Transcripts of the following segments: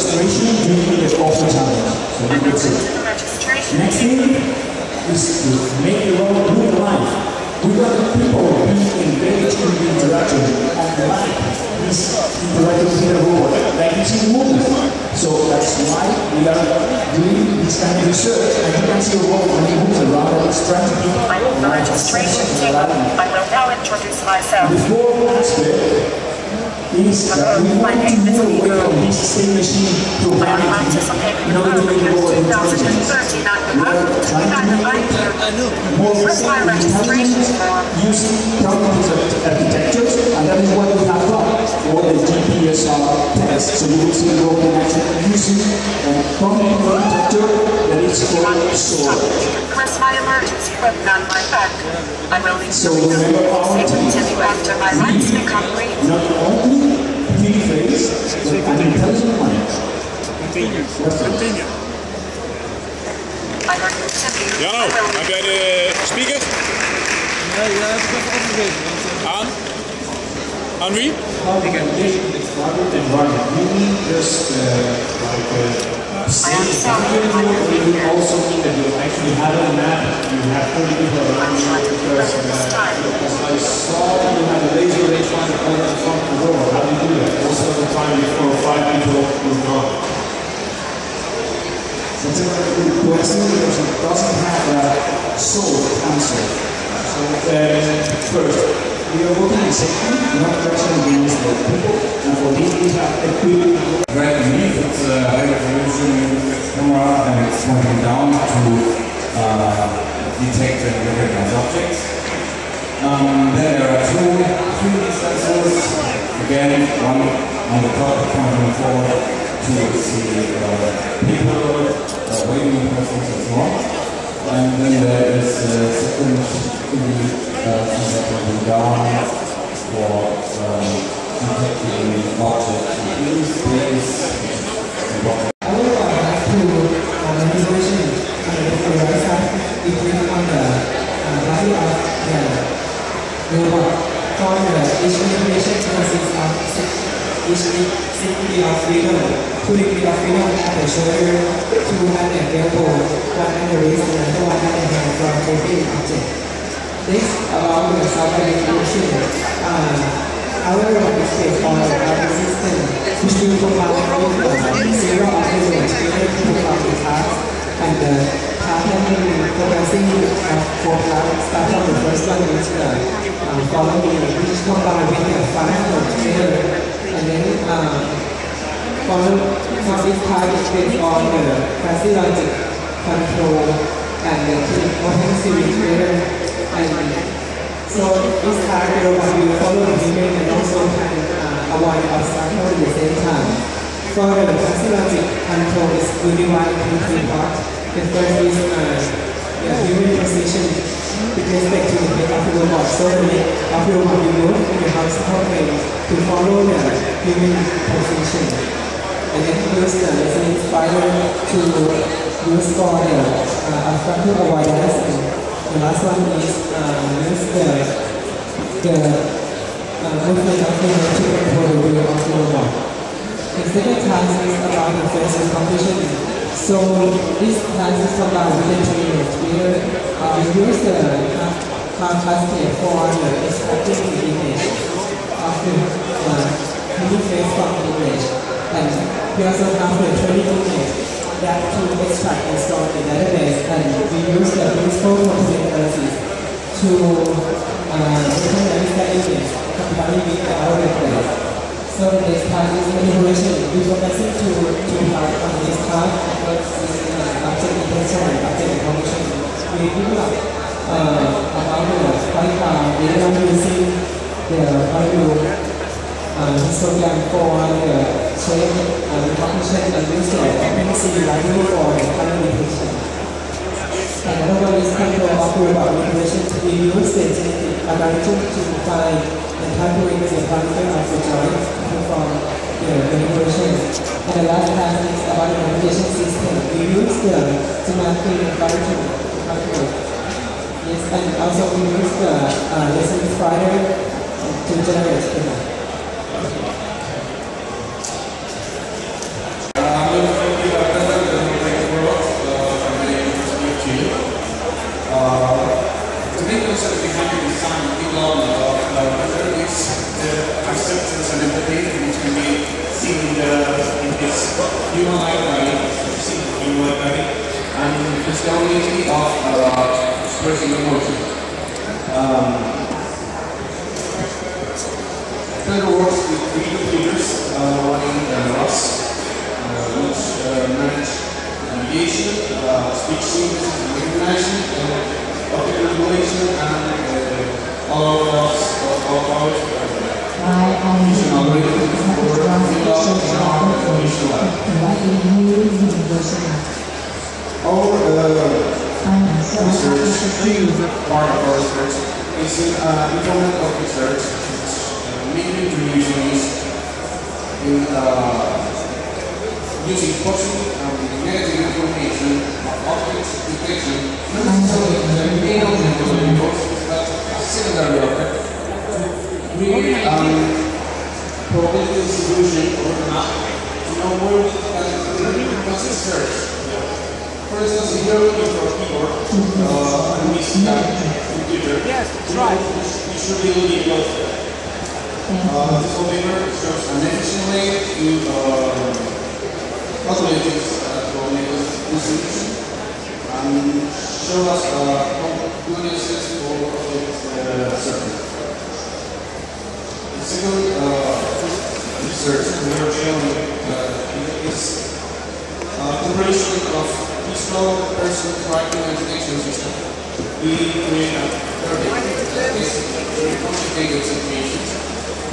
registration the challenge. So see. Next thing is to make the road look alive. We got the people being engaged in the interaction on the line. This interaction with the road, like you see movement. So that's why we are doing this kind of research. And you can see a road when it moves around, it's trying to keep I hold the registration ticket. I will now introduce myself. fourth aspect is that we want to move away from this same machine to I am reality participating in order to make the world intelligent. 2013 at We are trying to make more Where's my registration intelligent using cognitive architectures, and that is what we have done for the GPSR test. So you will see the in action using a cognitive architecture that is called SOAR. Press my emergency button on my back. I will leave So the remember our continue after my lights become green. Not only pretty face, but an intelligent mind. Continue. Continue. I will continue. Jano, I will heb jij de speakers? Nee, ja, heb ik even opgegeven. Want, Aan? Aan? How we can get it started and run it. We need just uh, like uh, I am sorry, I will It be will here. also mean that you actually have a map, you have 30 people around you because uh, as I saw you had a laser range finder point in front of the door. How do you do that? Most of the time before five people will gone. That's a very good question because it doesn't have a soul answer. So uh, first, we are working in safety, not pressure against the people, and for this we have equipped Very unique. It's a high resolution camera and it's pointing down to uh, detect and recognize objects. Um, then there are two 3D sensors. Again, one on the top pointing forward to see uh, people, uh, waiting persons and so on. And then there is a second 3D uh, down for detecting objects in space. and what I would like to uh, manipulation on the right side, it is on the uh, body of the robot. For the each manipulation consists of six, each six degree of freedom, two degree of freedom at the shoulder, two at the elbow, one at the wrist, and another one at the hand from rotating object. This software manipulation. Uh, our provide zero perform the task, and the of four tasks. Start the first one is the uh, following, which combined with the together, and then uh, follow for this task is based on the passive logic control and the open series together, and so this time will will follow the movement and also can uh, avoid obstacle at the same time. For the fuzzy logic control is divide into three parts. The first is uh, the human position with respect to the head of the robot. So the neck of the robot will move in the horizontal to follow the human position. And then use the listening spider to use for the uh, obstacle avoidance. The last one is uh, use the the uh, movement of the to control the wheel of the robot. The second task is about the face recognition. So this task is about training. Where uh, we use the contrast for the the image of the uh, from the image. And we also have the training that to extract and store the database. And we use the principal component analysis to uh, recognize the image combining with the algorithm. So the next part is manipulation. To to part on this part. First is uh, detection and. We develop uh, about the Python data using the Python uh, histogram for the shape and recognition and use the OpenCV library for the color detection. Another one is control of robot manipulation. We use the genetic algorithm to find and calculate the parameter of the joint to perform the manipulation. And the last task is about the manipulation system. We use the semantic to calculate. Yes, and also we use the uh, lesson spider to generate schema. main concept behind the design of the law uh, is the acceptance and empathy, which can be seen in, the, in this human seen in human library, and the ability of uh, expressing emotion. Um, Internet of Research, mainly introduces in uh, using positive and negative information of object detection, not necessarily the main object of the report, but a secondary object, to create um, probability distribution or a map to know where we can what's the search. For for uh, computer, yes, right. you should be looking closer. Uh, this paper shows an efficient way to uh, calculate this uh, probability distribution and show us uh, good is for uh, circuit. The second uh, research we are showing uh, is uh, preparation of peaceful person tracking education system. We create a very basic, complicated situations,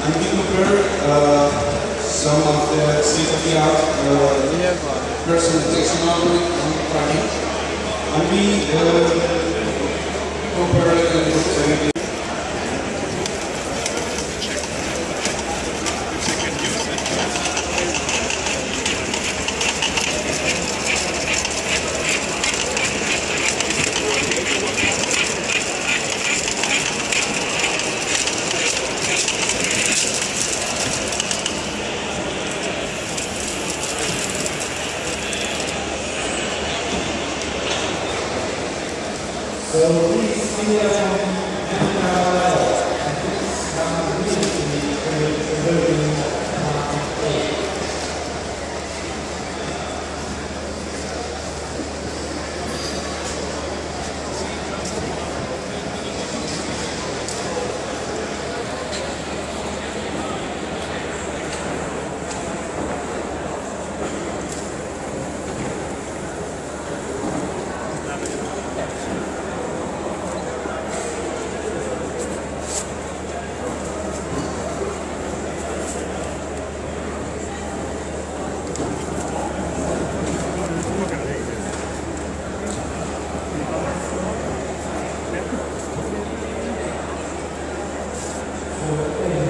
and we compare uh, some of the state-of-the-art uh, person detection algorithm and tracking, and we uh, compare it with uh,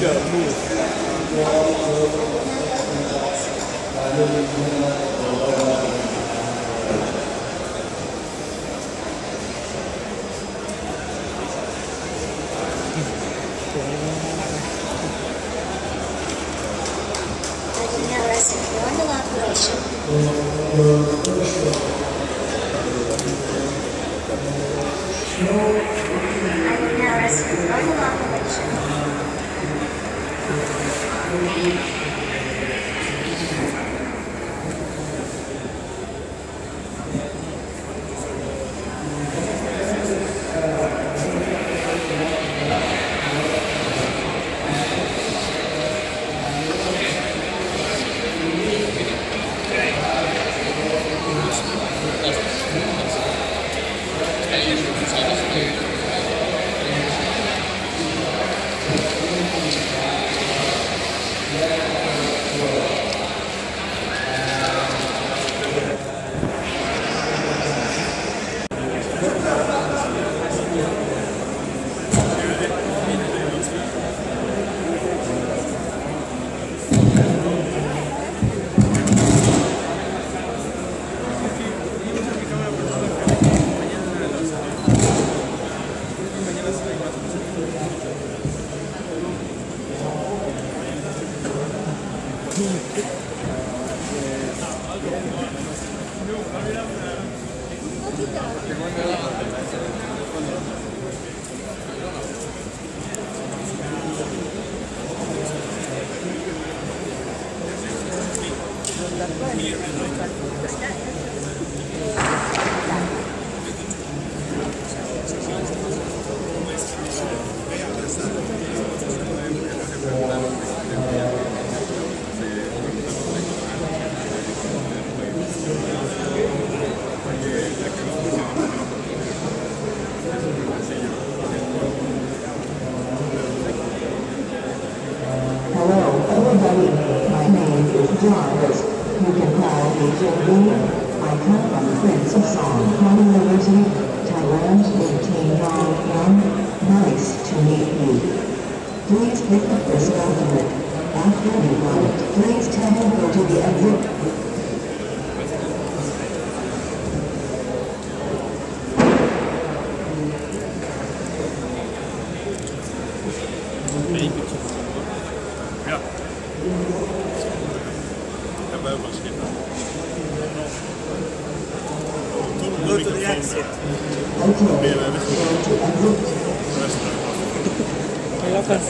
Chegamos.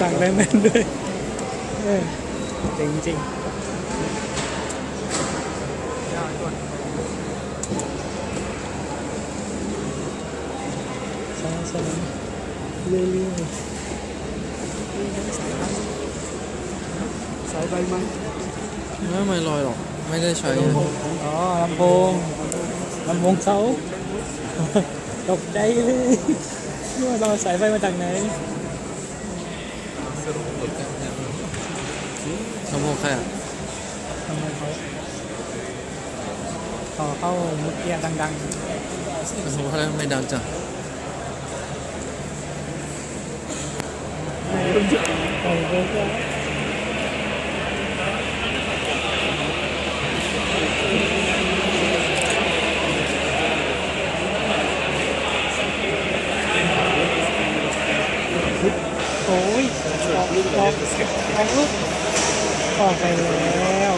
สั่งได้แม่นด้วยเจ๋งจริงช้าช้าเรื่อยๆสายไฟไหมไม่ไม่ลอยหรอก ไม่ได้ใช้อ๋อลำโพงลำโพงเขาตกใจเลยว่าเราสายไฟมาจากไหน 그런 걸까 그냥 정복해요 ทำไมเขาต่อเข้าเมื่อกี้ดัง 정복하려면 많이 남자 ๆ ออกออกออกลูกออกไปแล้ว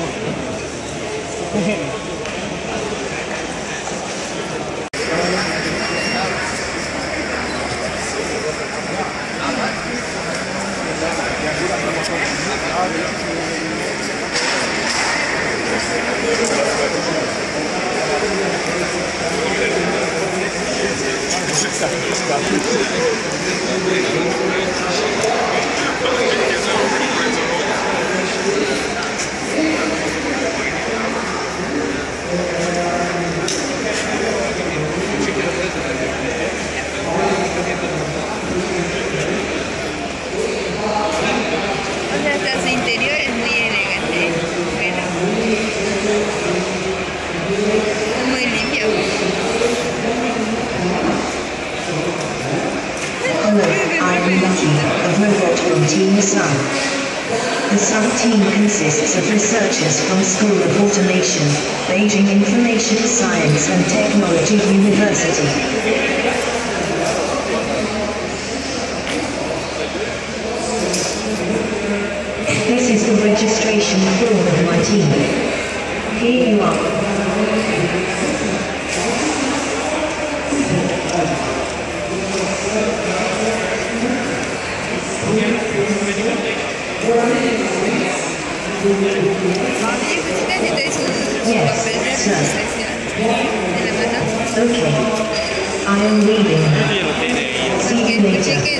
Okay, I am leaving. See you later.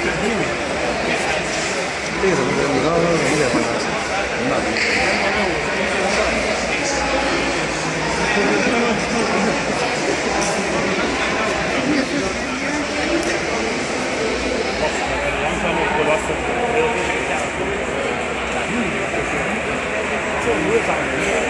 这个怎么？你刚刚说怎么给换的？怎么的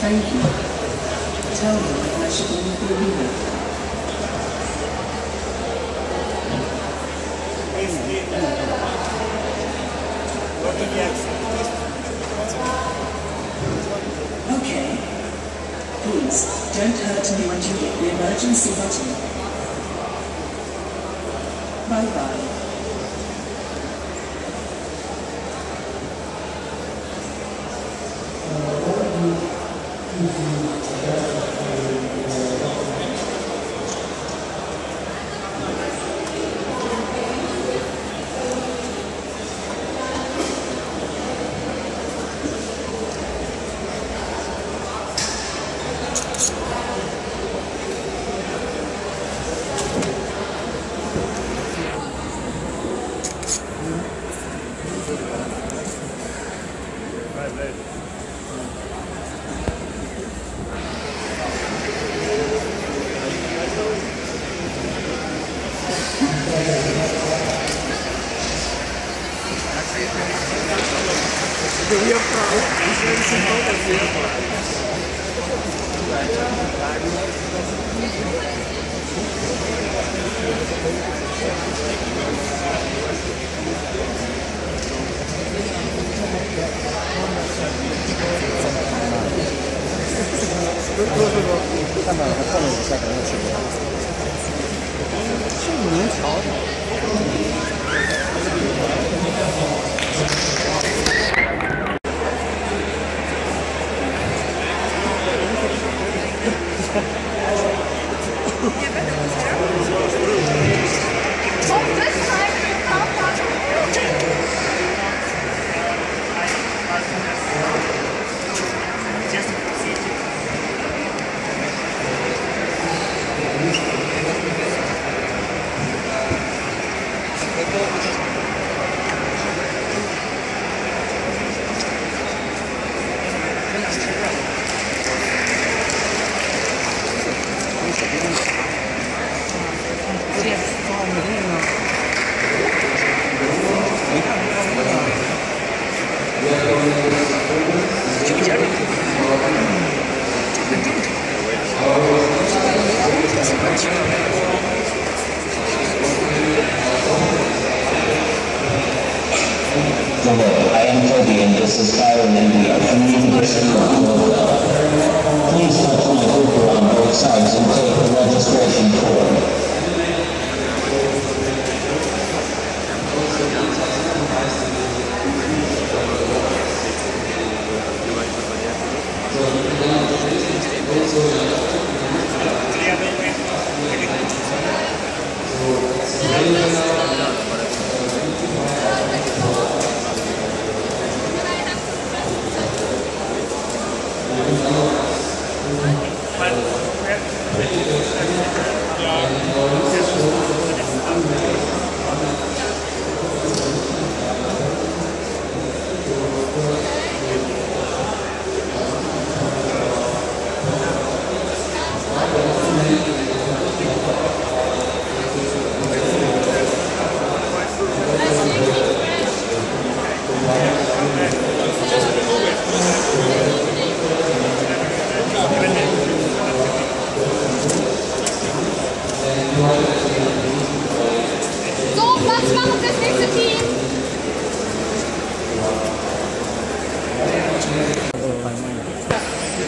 Thank you. Tell me if I should leave the room. Okay. Please, don't hurt me when you hit the emergency button.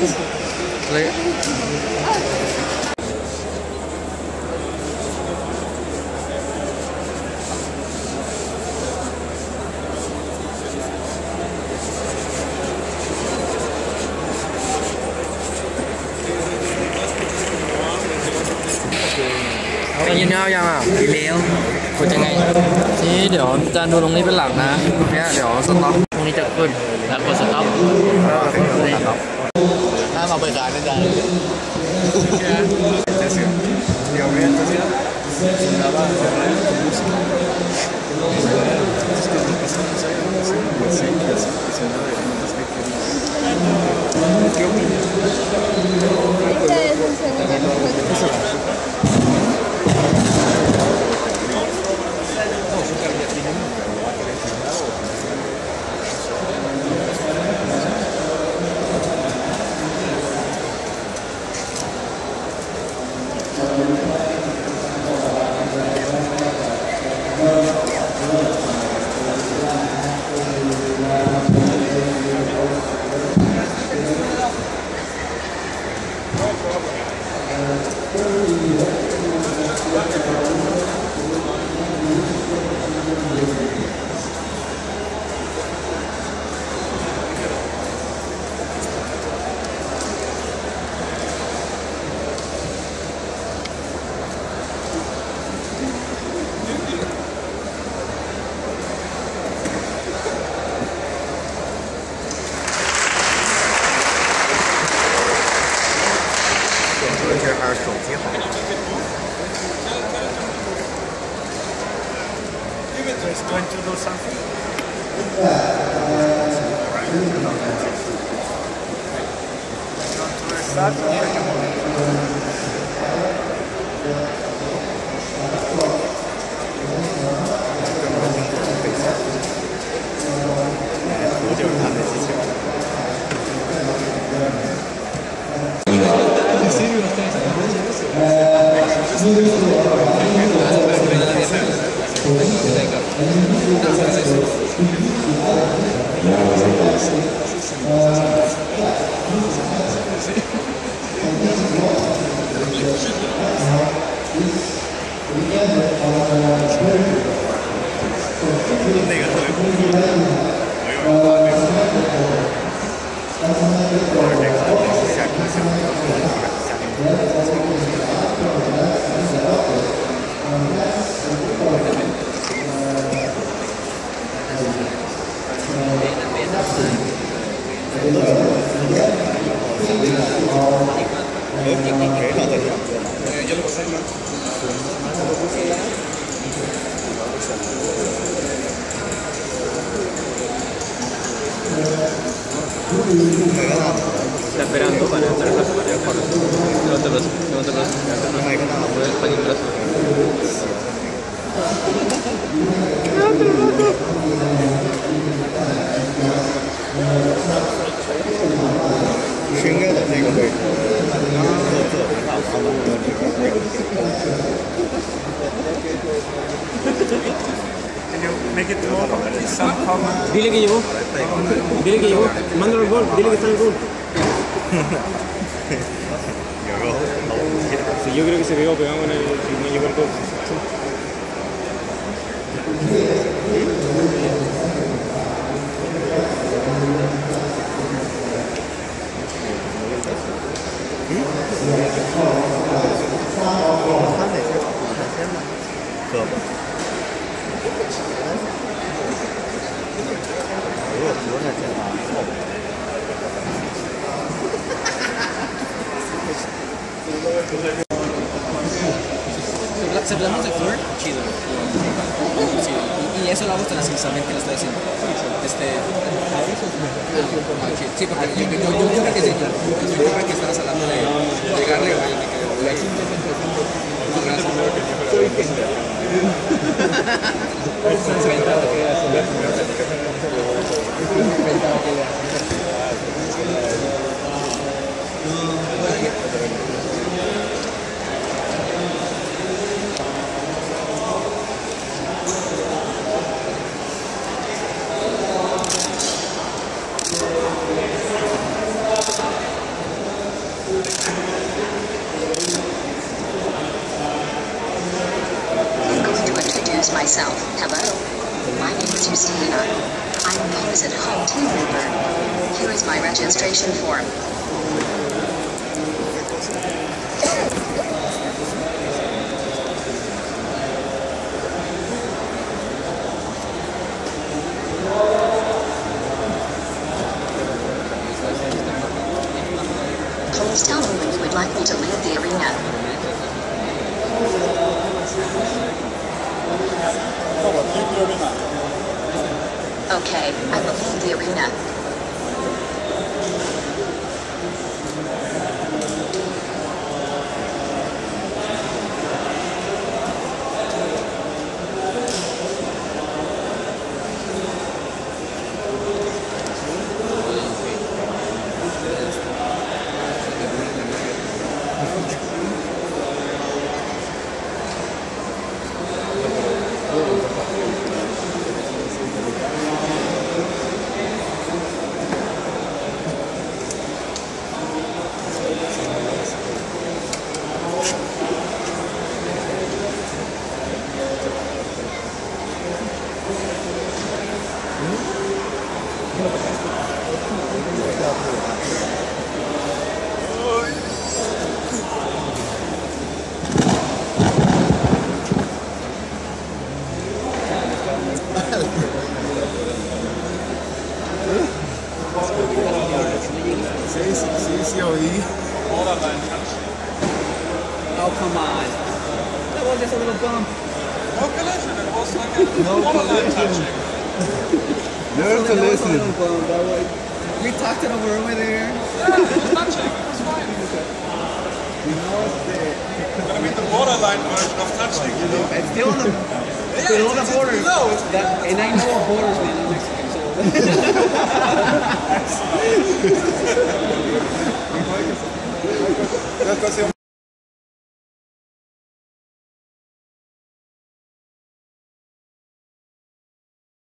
ไปกินข้าวยังอะกินแล้วกดยังไง นี่เดี๋ยวจานดูตรงนี้เป็นหลักนะเนี่ยเดี๋ยวสต็อป Yeah. Está esperando para entrar a la secundaria. No te los, no te los, no hay nada, puedes pedir brazo. Can you make it more some comment? Dile que llegó. Dile que llegó. Mándalo el gol. Dile que está el gol. Sí, yo creo que se pegó pegado en el. Si no llegó el gol. Se hablamos de Flor, chido. Sí, y, y eso lo hago transversalmente que lo estoy haciendo. Este. ah, Sí, porque yo, yo, yo, yo creo que sí. Yo, creo que estabas hablando de llegarle o alguien que to introduce myself. Hello. My name is Justina. I'm at home team member. Here is my registration form.